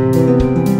you.